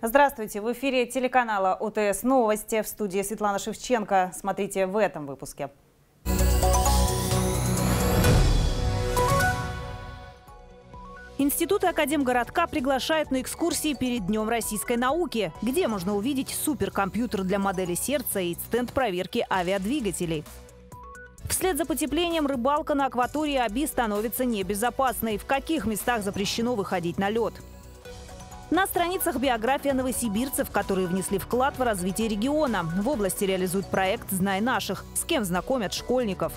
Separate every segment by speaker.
Speaker 1: Здравствуйте! В эфире телеканала ОТС «Новости» в студии Светлана Шевченко. Смотрите в этом выпуске. Институты Академгородка приглашают на экскурсии перед Днем российской науки, где можно увидеть суперкомпьютер для модели сердца и стенд проверки авиадвигателей. Вслед за потеплением рыбалка на акватории Аби становится небезопасной. В каких местах запрещено выходить на лед? На страницах биография новосибирцев, которые внесли вклад в развитие региона. В области реализуют проект «Знай наших», с кем знакомят школьников.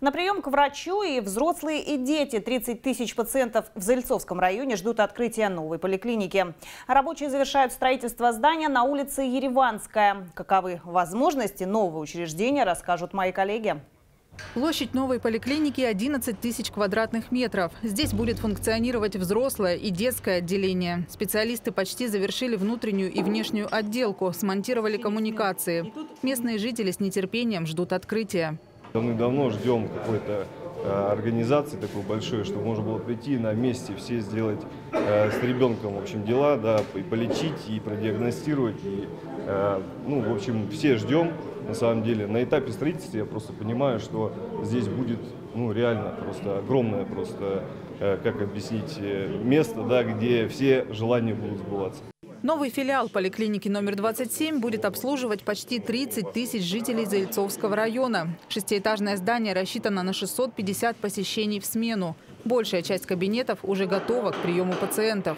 Speaker 1: На прием к врачу и взрослые, и дети. 30 тысяч пациентов в Зальцовском районе ждут открытия новой поликлиники. Рабочие завершают строительство здания на улице Ереванская. Каковы возможности нового учреждения, расскажут мои коллеги.
Speaker 2: Площадь новой поликлиники 11 тысяч квадратных метров. Здесь будет функционировать взрослое и детское отделение. Специалисты почти завершили внутреннюю и внешнюю отделку, смонтировали коммуникации. Местные жители с нетерпением ждут открытия.
Speaker 3: Мы давно ждем какой-то организации такой большой, чтобы можно было прийти на месте, все сделать э, с ребенком, в общем, дела, да, и полечить, и продиагностировать, и, э, ну, в общем, все ждем, на самом деле. На этапе строительства я просто понимаю, что здесь будет, ну, реально просто огромное просто, э, как объяснить, э, место, да, где все желания будут сбываться.
Speaker 2: Новый филиал поликлиники номер 27 будет обслуживать почти 30 тысяч жителей Заильцовского района. Шестиэтажное здание рассчитано на 650 посещений в смену. Большая часть кабинетов уже готова к приему пациентов.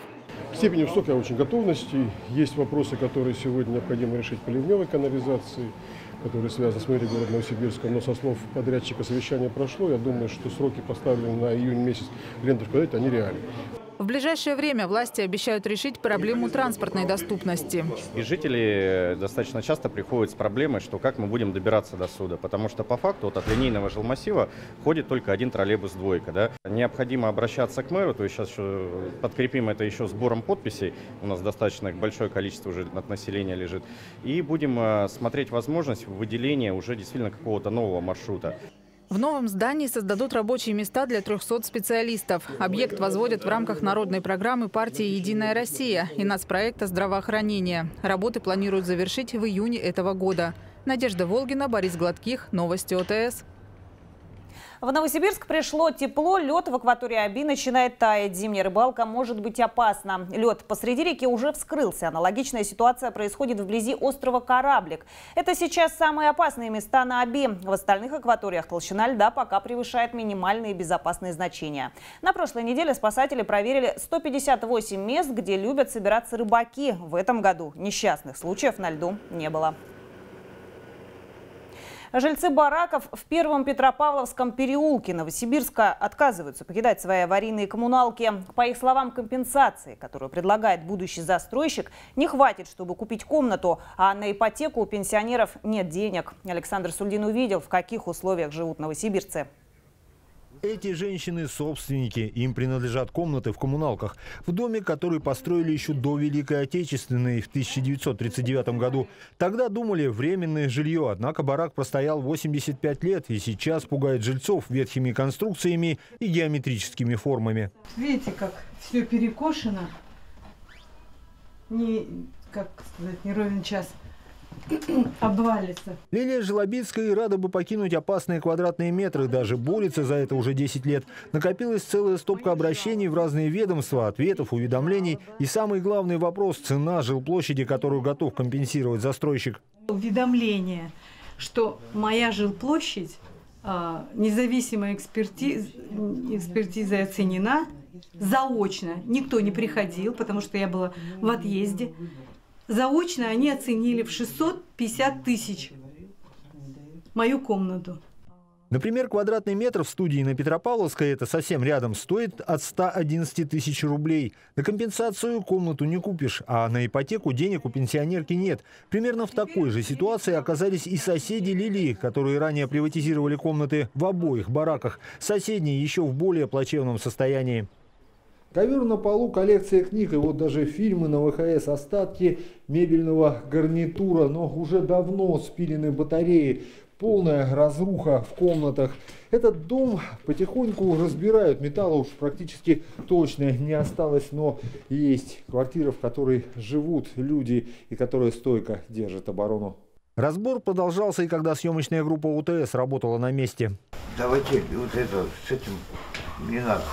Speaker 4: Степень высокой очень готовности. Есть вопросы, которые сегодня необходимо решить по ливневой канализации, которые связаны с мэрией города Новосибирска. Но со слов подрядчика совещание прошло. Я думаю, что сроки поставленные на июнь месяц ленту сказать, они реальны.
Speaker 2: В ближайшее время власти обещают решить проблему транспортной доступности.
Speaker 5: И жители достаточно часто приходят с проблемой, что как мы будем добираться до суда. Потому что по факту вот от линейного жилмассива ходит только один троллейбус двойка. Да? Необходимо обращаться к мэру, то есть сейчас подкрепим это еще сбором подписей. У нас достаточно большое количество уже от населения лежит. И будем э, смотреть возможность выделения уже действительно какого-то нового маршрута.
Speaker 2: В новом здании создадут рабочие места для 300 специалистов. Объект возводят в рамках народной программы партии «Единая Россия» и нацпроекта здравоохранения. Работы планируют завершить в июне этого года. Надежда Волгина, Борис Гладких. Новости ОТС.
Speaker 1: В Новосибирск пришло тепло, лед в акватории Аби начинает таять. Зимняя рыбалка может быть опасна. Лед посреди реки уже вскрылся. Аналогичная ситуация происходит вблизи острова Кораблик. Это сейчас самые опасные места на Аби. В остальных акваториях толщина льда пока превышает минимальные безопасные значения. На прошлой неделе спасатели проверили 158 мест, где любят собираться рыбаки. В этом году несчастных случаев на льду не было. Жильцы бараков в первом Петропавловском переулке Новосибирска отказываются покидать свои аварийные коммуналки. По их словам, компенсации, которую предлагает будущий застройщик, не хватит, чтобы купить комнату, а на ипотеку у пенсионеров нет денег. Александр Сульдин увидел, в каких условиях живут новосибирцы.
Speaker 6: Эти женщины – собственники. Им принадлежат комнаты в коммуналках. В доме, который построили еще до Великой Отечественной в 1939 году. Тогда думали временное жилье, однако барак простоял 85 лет и сейчас пугает жильцов ветхими конструкциями и геометрическими формами.
Speaker 7: Видите, как все перекошено. Не, как сказать, не ровен час – обвалится.
Speaker 6: Лилия Желобицкая рада бы покинуть опасные квадратные метры, даже борется за это уже 10 лет. Накопилась целая стопка обращений в разные ведомства, ответов, уведомлений. И самый главный вопрос – цена жилплощади, которую готов компенсировать застройщик.
Speaker 7: Уведомление, что моя жилплощадь а, независимая экспертиз, экспертиза оценена заочно. Никто не приходил, потому что я была в отъезде. Заочно они оценили в 650 тысяч мою комнату.
Speaker 6: Например, квадратный метр в студии на Петропавловской, это совсем рядом, стоит от 111 тысяч рублей. На компенсацию комнату не купишь, а на ипотеку денег у пенсионерки нет. Примерно в такой же ситуации оказались и соседи Лилии, которые ранее приватизировали комнаты в обоих бараках. Соседние еще в более плачевном состоянии.
Speaker 8: Ковер на полу, коллекция книг, и вот даже фильмы на ВХС, остатки мебельного гарнитура, но уже давно спилены батареи. полная разруха в комнатах. Этот дом потихоньку разбирают, металла уж практически точно не осталось, но есть квартиры, в которой живут люди и которые стойко держат оборону.
Speaker 6: Разбор продолжался и когда съемочная группа УТС работала на месте.
Speaker 9: Давайте вот это с этим не надо.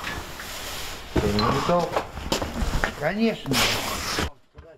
Speaker 9: Конечно.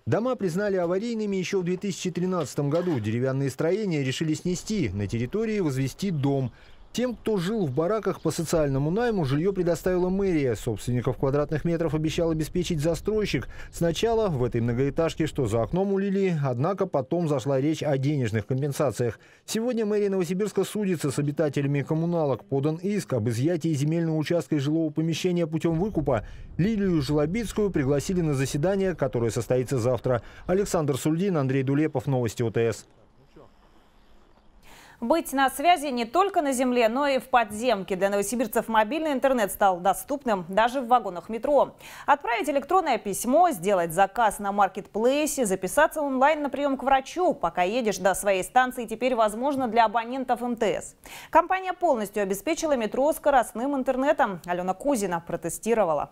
Speaker 6: Дома признали аварийными еще в 2013 году. Деревянные строения решили снести, на территории возвести дом. Тем, кто жил в бараках по социальному найму, жилье предоставила мэрия. Собственников квадратных метров обещал обеспечить застройщик. Сначала в этой многоэтажке, что за окном улили, однако потом зашла речь о денежных компенсациях. Сегодня мэрия Новосибирска судится с обитателями коммуналок. Подан иск об изъятии земельного участка и жилого помещения путем выкупа. Лилию Желобицкую пригласили на заседание, которое состоится завтра. Александр Сульдин, Андрей Дулепов, Новости ОТС.
Speaker 1: Быть на связи не только на земле, но и в подземке. Для новосибирцев мобильный интернет стал доступным даже в вагонах метро. Отправить электронное письмо, сделать заказ на маркетплейсе, записаться онлайн на прием к врачу, пока едешь до своей станции, теперь возможно для абонентов МТС. Компания полностью обеспечила метро скоростным интернетом. Алена Кузина протестировала.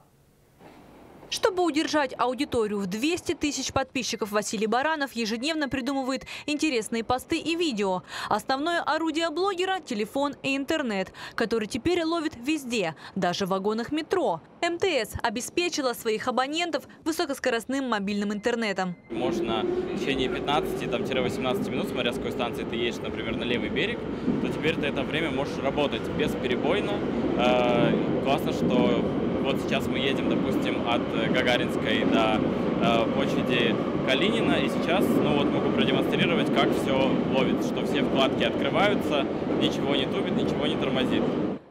Speaker 10: Чтобы удержать аудиторию в 200 тысяч подписчиков, Василий Баранов ежедневно придумывает интересные посты и видео. Основное орудие блогера – телефон и интернет, который теперь ловит везде, даже в вагонах метро. МТС обеспечила своих абонентов высокоскоростным мобильным интернетом.
Speaker 11: Можно в течение 15-18 минут, смотря с какой станции ты едешь, например, на левый берег, то теперь ты это время можешь работать бесперебойно. Э, классно, что вот сейчас мы едем, допустим, от Гагаринской до э, площади Калинина, и сейчас, ну вот, могу продемонстрировать, как все ловит, что все вкладки открываются, ничего не тупит, ничего не тормозит.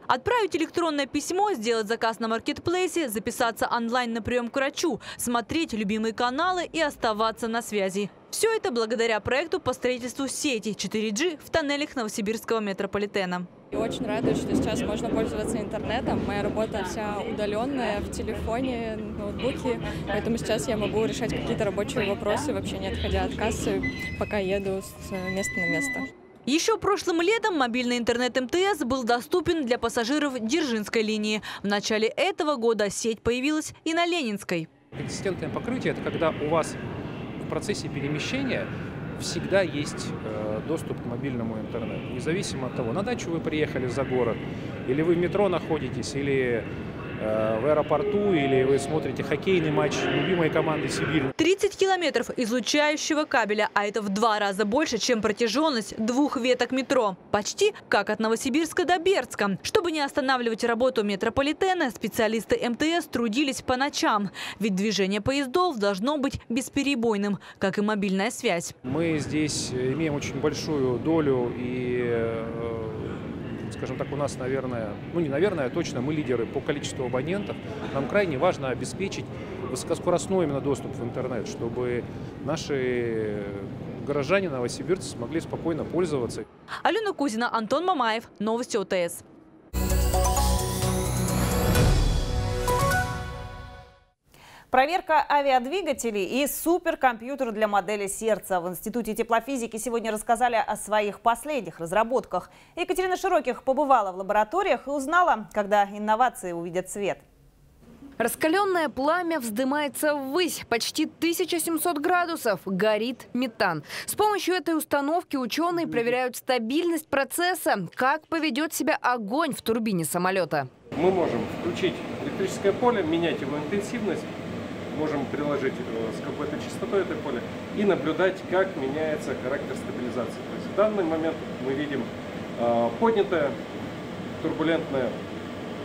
Speaker 10: Отправить электронное письмо, сделать заказ на маркетплейсе, записаться онлайн на прием к врачу, смотреть любимые каналы и оставаться на связи. Все это благодаря проекту по строительству сети 4G в тоннелях Новосибирского метрополитена.
Speaker 12: И очень радует, что сейчас можно пользоваться интернетом. Моя работа вся удаленная, в телефоне, ноутбуке. Поэтому сейчас я могу решать какие-то рабочие вопросы, вообще не отходя от кассы, пока еду с места на место.
Speaker 10: Еще прошлым летом мобильный интернет МТС был доступен для пассажиров Дзержинской линии. В начале этого года сеть появилась и на Ленинской.
Speaker 13: Консистентное покрытие – это когда у вас в процессе перемещения всегда есть э, доступ к мобильному интернету. Независимо от того, на дачу вы приехали за город, или вы в метро находитесь, или в аэропорту или вы смотрите хоккейный матч любимой команды Сибирь.
Speaker 10: 30 километров излучающего кабеля, а это в два раза больше, чем протяженность двух веток метро. Почти как от Новосибирска до Бердска. Чтобы не останавливать работу метрополитена, специалисты МТС трудились по ночам. Ведь движение поездов должно быть бесперебойным, как и мобильная связь.
Speaker 13: Мы здесь имеем очень большую долю и э, скажем так, у нас, наверное, ну не наверное, а точно мы лидеры по количеству абонентов. Нам крайне важно обеспечить высокоскоростной именно доступ в интернет, чтобы наши горожане, новосибирцы смогли спокойно пользоваться.
Speaker 10: Алена Кузина, Антон Мамаев, Новости ОТС.
Speaker 1: Проверка авиадвигателей и суперкомпьютер для модели сердца. В Институте теплофизики сегодня рассказали о своих последних разработках. Екатерина Широких побывала в лабораториях и узнала, когда инновации увидят свет.
Speaker 14: Раскаленное пламя вздымается ввысь, почти 1700 градусов, горит метан. С помощью этой установки ученые проверяют стабильность процесса, как поведет себя огонь в турбине самолета.
Speaker 15: Мы можем включить электрическое поле, менять его интенсивность, можем приложить э, с какой-то частотой это поле и наблюдать, как меняется характер стабилизации. То есть в данный момент мы видим э, поднятое турбулентное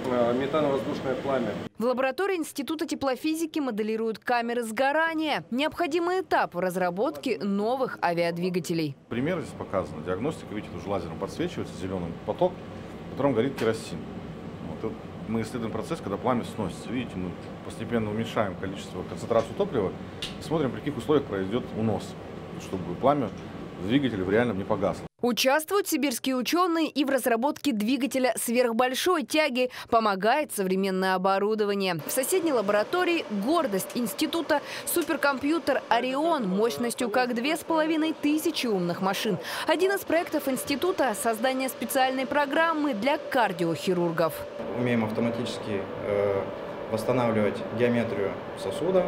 Speaker 15: э, метановоздушное пламя.
Speaker 14: В лаборатории Института теплофизики моделируют камеры сгорания. Необходимый этап в разработке новых авиадвигателей.
Speaker 16: Пример здесь показан. Диагностика, видите, уже лазером подсвечивается зеленый поток, в котором горит керосин. Вот мы исследуем процесс, когда пламя сносится. Видите, мы постепенно уменьшаем количество, концентрацию топлива и смотрим, при каких условиях произойдет унос, чтобы пламя двигатель в реальном не погас.
Speaker 14: Участвуют сибирские ученые и в разработке двигателя сверхбольшой тяги. Помогает современное оборудование. В соседней лаборатории гордость института суперкомпьютер «Орион» мощностью как две с половиной тысячи умных машин. Один из проектов института – создание специальной программы для кардиохирургов.
Speaker 17: Умеем автоматически э, восстанавливать геометрию сосуда.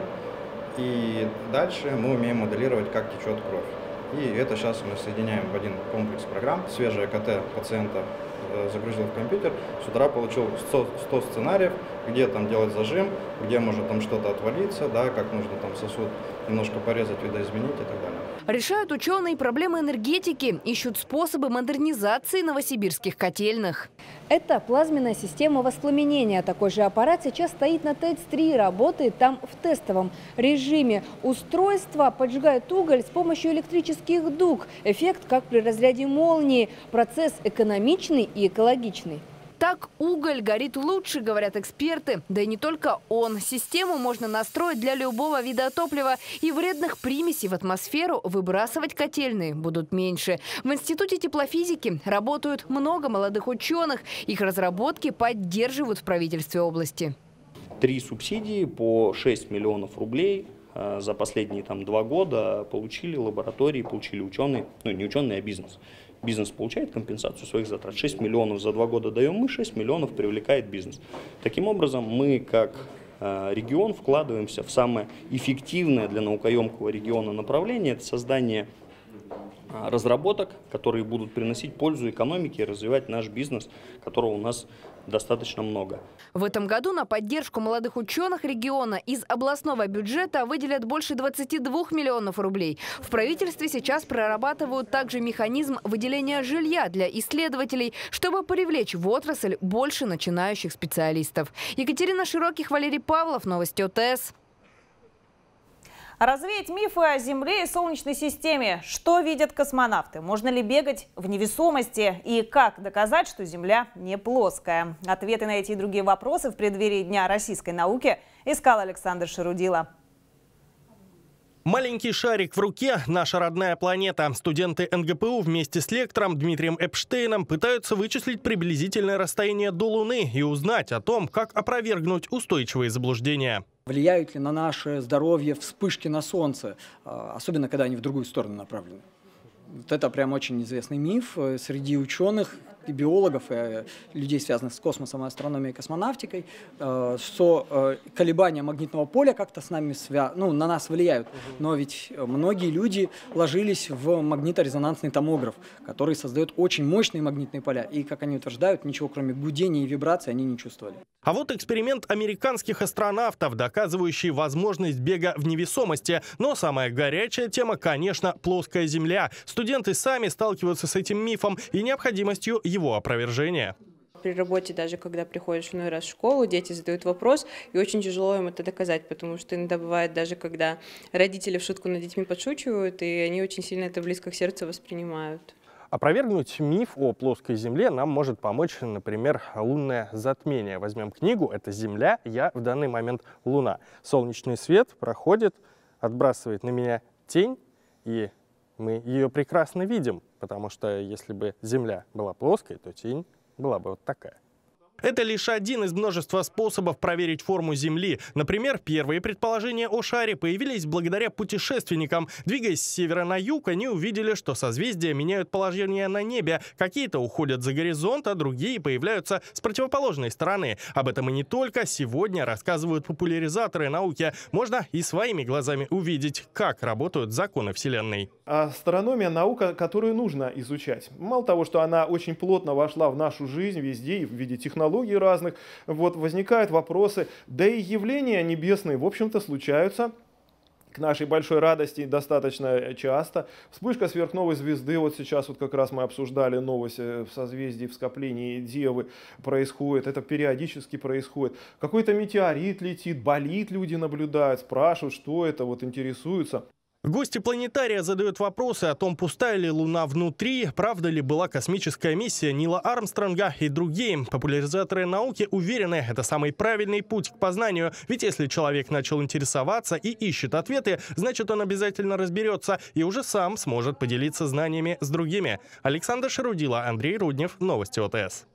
Speaker 17: И дальше мы умеем моделировать, как течет кровь. И это сейчас мы соединяем в один комплекс программ. Свежее КТ пациента э, загрузил в компьютер, с утра получил 100, 100 сценариев, где там делать зажим, где может там что-то отвалиться, да, как нужно там сосуд немножко порезать, видоизменить и так далее.
Speaker 14: Решают ученые проблемы энергетики, ищут способы модернизации новосибирских котельных. Это плазменная система воспламенения. Такой же аппарат сейчас стоит на ТЭЦ-3 и работает там в тестовом режиме. Устройство поджигает уголь с помощью электрических дуг. Эффект как при разряде молнии. Процесс экономичный и экологичный. Так уголь горит лучше, говорят эксперты. Да и не только он. Систему можно настроить для любого вида топлива. И вредных примесей в атмосферу выбрасывать котельные будут меньше. В Институте теплофизики работают много молодых ученых. Их разработки поддерживают в правительстве области.
Speaker 18: Три субсидии по 6 миллионов рублей э, за последние там, два года получили лаборатории, получили ученые, ну не ученые, а бизнес бизнес получает компенсацию своих затрат. 6 миллионов за два года даем мы, 6 миллионов привлекает бизнес. Таким образом, мы как э, регион вкладываемся в самое эффективное для наукоемкого региона направление, это создание э, разработок, которые будут приносить пользу экономике и развивать наш бизнес, которого у нас достаточно много.
Speaker 14: В этом году на поддержку молодых ученых региона из областного бюджета выделят больше 22 миллионов рублей. В правительстве сейчас прорабатывают также механизм выделения жилья для исследователей, чтобы привлечь в отрасль больше начинающих специалистов. Екатерина Широких, Валерий Павлов, Новости ОТС.
Speaker 1: Развеять мифы о Земле и Солнечной системе. Что видят космонавты? Можно ли бегать в невесомости? И как доказать, что Земля не плоская? Ответы на эти и другие вопросы в преддверии Дня российской науки искал Александр Шарудила.
Speaker 19: Маленький шарик в руке – наша родная планета. Студенты НГПУ вместе с лектором Дмитрием Эпштейном пытаются вычислить приблизительное расстояние до Луны и узнать о том, как опровергнуть устойчивые заблуждения.
Speaker 20: Влияют ли на наше здоровье вспышки на Солнце, а, особенно когда они в другую сторону направлены? Вот это прям очень известный миф э, среди ученых, биологов, и э, людей, связанных с космосом, астрономией и космонавтикой, э, что э, колебания магнитного поля как-то с нами свя... ну, на нас влияют. Но ведь многие люди ложились в магниторезонансный томограф, который создает очень мощные магнитные поля. И, как они утверждают, ничего кроме гудения и вибраций они не чувствовали.
Speaker 19: А вот эксперимент американских астронавтов, доказывающий возможность бега в невесомости. Но самая горячая тема, конечно, плоская Земля. Студенты сами сталкиваются с этим мифом и необходимостью его опровержения
Speaker 21: при работе, даже когда приходишь иной раз в школу, дети задают вопрос, и очень тяжело им это доказать, потому что иногда бывает даже, когда родители в шутку над детьми подшучивают, и они очень сильно это близко к сердцу воспринимают.
Speaker 19: Опровергнуть миф о плоской Земле нам может помочь, например, лунное затмение. Возьмем книгу «Это Земля, я в данный момент Луна». Солнечный свет проходит, отбрасывает на меня тень, и мы ее прекрасно видим, потому что если бы Земля была плоской, то тень была бы вот такая. Это лишь один из множества способов проверить форму Земли. Например, первые предположения о шаре появились благодаря путешественникам. Двигаясь с севера на юг, они увидели, что созвездия меняют положение на небе. Какие-то уходят за горизонт, а другие появляются с противоположной стороны. Об этом и не только. Сегодня рассказывают популяризаторы науки. Можно и своими глазами увидеть, как работают законы Вселенной.
Speaker 22: Астрономия – наука, которую нужно изучать. Мало того, что она очень плотно вошла в нашу жизнь везде, в виде технологий, технологий разных, вот, возникают вопросы, да и явления небесные, в общем-то, случаются к нашей большой радости достаточно часто. Вспышка сверхновой звезды, вот сейчас вот как раз мы обсуждали новость э, в созвездии, в скоплении Девы происходит, это периодически происходит. Какой-то метеорит летит, болит, люди наблюдают, спрашивают, что это, вот интересуются.
Speaker 19: Гости планетария задают вопросы о том, пустая ли Луна внутри, правда ли была космическая миссия Нила Армстронга и другие. Популяризаторы науки уверены, это самый правильный путь к познанию. Ведь если человек начал интересоваться и ищет ответы, значит он обязательно разберется и уже сам сможет поделиться знаниями с другими. Александр Шарудила, Андрей Руднев, Новости ОТС.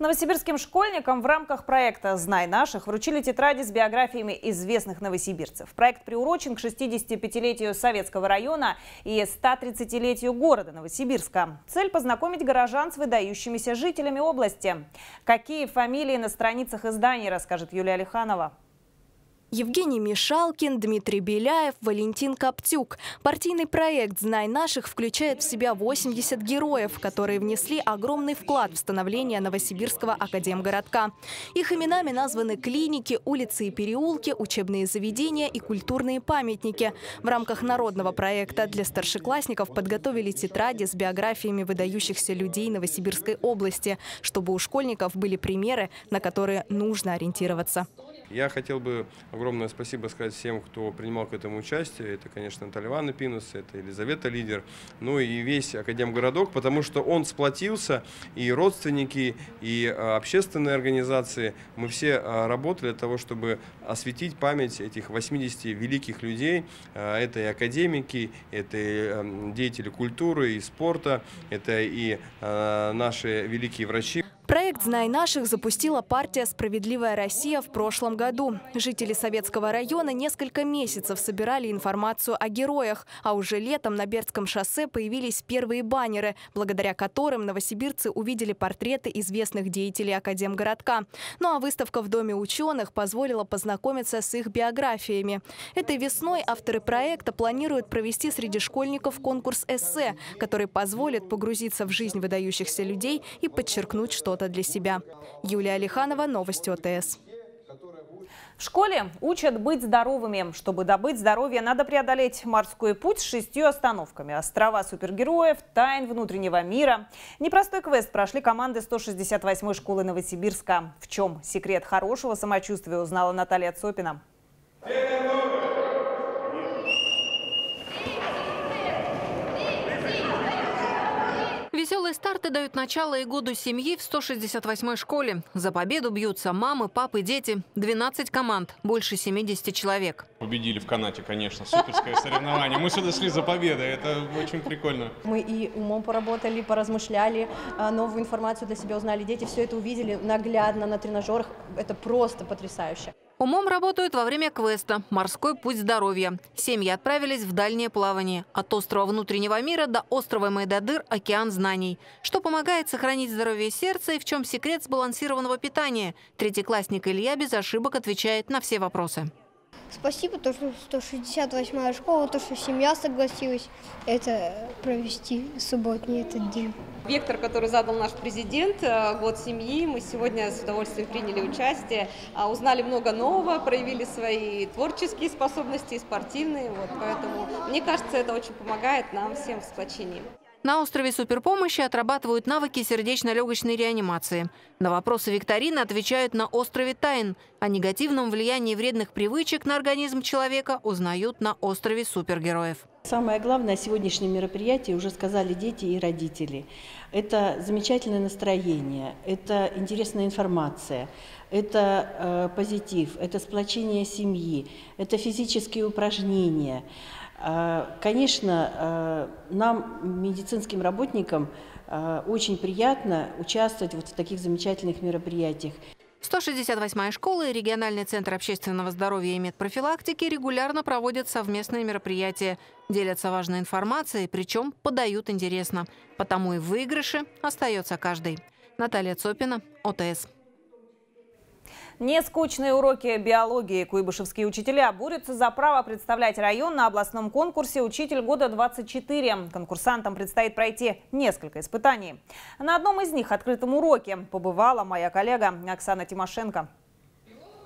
Speaker 1: Новосибирским школьникам в рамках проекта «Знай наших» вручили тетради с биографиями известных новосибирцев. Проект приурочен к 65-летию Советского района и 130-летию города Новосибирска. Цель – познакомить горожан с выдающимися жителями области. Какие фамилии на страницах изданий, расскажет Юлия Алиханова.
Speaker 23: Евгений Мишалкин, Дмитрий Беляев, Валентин Коптюк. Партийный проект «Знай наших» включает в себя 80 героев, которые внесли огромный вклад в становление Новосибирского академгородка. Их именами названы клиники, улицы и переулки, учебные заведения и культурные памятники. В рамках народного проекта для старшеклассников подготовили тетради с биографиями выдающихся людей Новосибирской области, чтобы у школьников были примеры, на которые нужно ориентироваться.
Speaker 24: Я хотел бы огромное спасибо сказать всем, кто принимал к этому участие. Это, конечно, Наталья Ивановна Пинус, это Елизавета Лидер, ну и весь Академгородок, потому что он сплотился, и родственники, и а, общественные организации. Мы все а, работали для того, чтобы осветить память этих 80 великих людей. А, это и академики, это и деятели культуры и спорта, это и наши великие врачи.
Speaker 23: Проект «Знай наших» запустила партия «Справедливая Россия» в прошлом году. Жители Советского района несколько месяцев собирали информацию о героях, а уже летом на Бердском шоссе появились первые баннеры, благодаря которым новосибирцы увидели портреты известных деятелей Академгородка. Ну а выставка в Доме ученых позволила познакомиться с их биографиями. Этой весной авторы проекта планируют провести среди школьников конкурс эссе, который позволит погрузиться в жизнь выдающихся людей и подчеркнуть что-то что-то для себя. Юлия Алиханова, Новости ОТС.
Speaker 1: В школе учат быть здоровыми. Чтобы добыть здоровье, надо преодолеть морской путь с шестью остановками. Острова супергероев, тайн внутреннего мира. Непростой квест прошли команды 168-й школы Новосибирска. В чем секрет хорошего самочувствия, узнала Наталья Цопина.
Speaker 25: Веселые старты дают начало и году семьи в 168-й школе. За победу бьются мамы, папы, дети. 12 команд, больше 70 человек.
Speaker 26: Победили в канате, конечно, суперское соревнование. Мы сюда шли за победой, это очень прикольно.
Speaker 27: Мы и умом поработали, поразмышляли, а, новую информацию для себя узнали. Дети все это увидели наглядно на тренажерах. Это просто потрясающе.
Speaker 25: Умом работают во время квеста «Морской путь здоровья». Семьи отправились в дальнее плавание. От острова внутреннего мира до острова Майдадыр – океан знаний. Что помогает сохранить здоровье сердца и в чем секрет сбалансированного питания? Третьеклассник Илья без ошибок отвечает на все вопросы.
Speaker 28: Спасибо, то, что 168-я школа, то, что семья согласилась это провести субботний этот день.
Speaker 29: Вектор, который задал наш президент, э, год семьи, мы сегодня с удовольствием приняли участие, а, узнали много нового, проявили свои творческие способности, спортивные, вот, поэтому мне кажется, это очень помогает нам всем в сплочении.
Speaker 25: На острове суперпомощи отрабатывают навыки сердечно-легочной реанимации. На вопросы викторины отвечают на острове Тайн. О негативном влиянии вредных привычек на организм человека узнают на острове супергероев.
Speaker 30: Самое главное сегодняшнее мероприятие, уже сказали дети и родители, это замечательное настроение, это интересная информация, это э, позитив, это сплочение семьи, это физические упражнения – конечно, а, нам, медицинским работникам, а, очень приятно участвовать вот в таких замечательных мероприятиях.
Speaker 25: 168-я школа и региональный центр общественного здоровья и медпрофилактики регулярно проводят совместные мероприятия, делятся важной информацией, причем подают интересно. Потому и в выигрыше остается каждый. Наталья Цопина, ОТС.
Speaker 1: Нескучные уроки биологии куйбышевские учителя борются за право представлять район на областном конкурсе «Учитель года-24». Конкурсантам предстоит пройти несколько испытаний. На одном из них, открытом уроке, побывала моя коллега Оксана Тимошенко.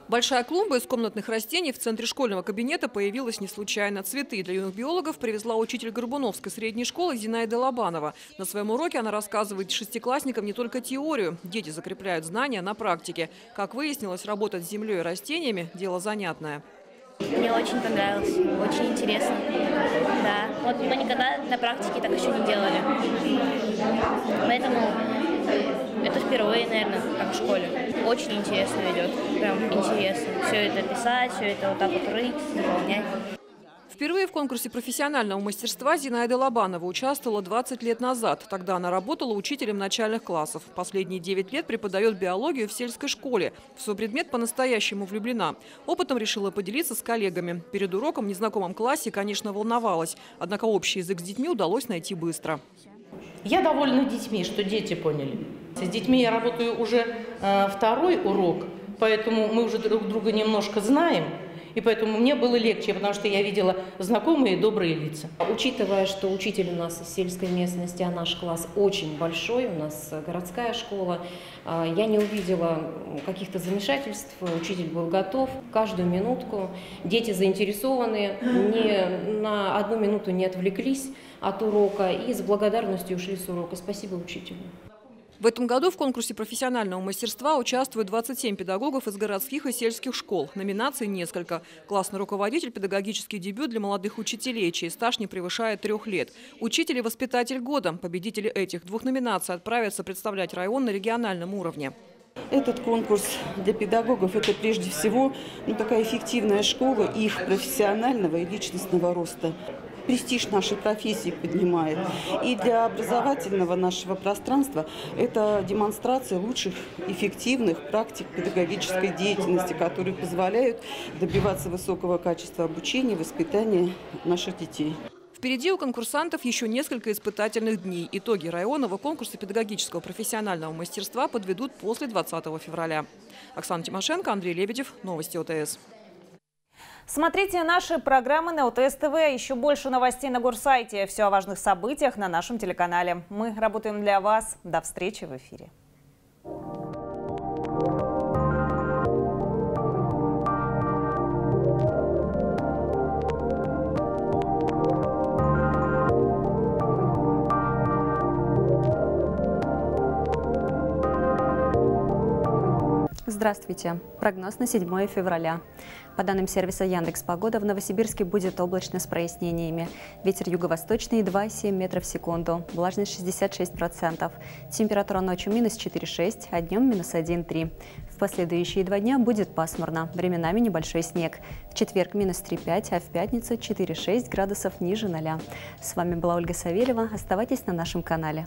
Speaker 31: Большая клумба из комнатных растений в центре школьного кабинета появилась не случайно. Цветы для юных биологов привезла учитель Горбуновской средней школы Зинаида Лобанова. На своем уроке она рассказывает шестиклассникам не только теорию. Дети закрепляют знания на практике. Как выяснилось, работать с землей и растениями – дело занятное.
Speaker 32: Мне очень понравилось, очень интересно. Да, вот мы никогда на практике так еще не делали. Поэтому это впервые, наверное, как в школе. Очень интересно идет, прям интересно. Все это писать, все это вот так вот рыть, заполнять.
Speaker 31: Впервые в конкурсе профессионального мастерства Зинаида Лобанова участвовала 20 лет назад. Тогда она работала учителем начальных классов. Последние 9 лет преподает биологию в сельской школе. В свой предмет по-настоящему влюблена. Опытом решила поделиться с коллегами. Перед уроком в незнакомом классе, конечно, волновалась. Однако общий язык с детьми удалось найти быстро.
Speaker 33: Я довольна детьми, что дети поняли. С детьми я работаю уже э, второй урок, поэтому мы уже друг друга немножко знаем. И поэтому мне было легче, потому что я видела знакомые добрые лица.
Speaker 34: Учитывая, что учитель у нас из сельской местности, а наш класс очень большой, у нас городская школа, а, я не увидела каких-то замешательств, учитель был готов каждую минутку. Дети заинтересованы, ни на одну минуту не отвлеклись от урока и с благодарностью ушли с урока. Спасибо учителю.
Speaker 31: В этом году в конкурсе профессионального мастерства участвуют 27 педагогов из городских и сельских школ. Номинаций несколько. Классный руководитель, педагогический дебют для молодых учителей, чей стаж не превышает трех лет. Учитель и воспитатель года. Победители этих двух номинаций отправятся представлять район на региональном уровне.
Speaker 35: Этот конкурс для педагогов – это прежде всего ну, такая эффективная школа их профессионального и личностного роста престиж нашей профессии поднимает. И для образовательного нашего пространства это демонстрация лучших эффективных практик педагогической деятельности, которые позволяют добиваться высокого качества обучения и воспитания наших детей.
Speaker 31: Впереди у конкурсантов еще несколько испытательных дней. Итоги районного конкурса педагогического профессионального мастерства подведут после 20 февраля. Оксана Тимошенко, Андрей Лебедев. Новости ОТС.
Speaker 1: Смотрите наши программы на УТС ТВ. Еще больше новостей на горсайте. Все о важных событиях на нашем телеканале. Мы работаем для вас. До встречи в эфире.
Speaker 36: Здравствуйте. Прогноз на 7 февраля. По данным сервиса Яндекс Погода, в Новосибирске будет облачно с прояснениями. Ветер юго-восточный 2,7 метров в секунду. Влажность 66%. Температура ночью минус 4,6, а днем минус 1,3. В последующие два дня будет пасмурно, временами небольшой снег. В четверг минус 3,5, а в пятницу 4,6 градусов ниже ноля. С вами была Ольга Савельева. Оставайтесь на нашем канале.